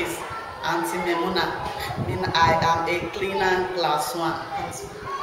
is Auntie Memuna. I am a cleaner class one.